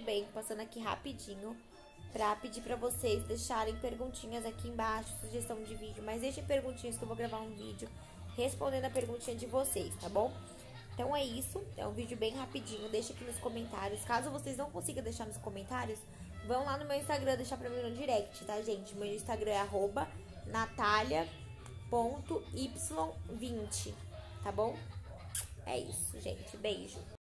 bem? Passando aqui rapidinho pra pedir pra vocês deixarem perguntinhas aqui embaixo, sugestão de vídeo. Mas deixem perguntinhas que eu vou gravar um vídeo respondendo a perguntinha de vocês, tá bom? Então é isso, é um vídeo bem rapidinho, deixa aqui nos comentários. Caso vocês não consigam deixar nos comentários, vão lá no meu Instagram deixar pra mim no direct, tá, gente? Meu Instagram é arroba natalia.y20, tá bom? É isso, gente. Beijo.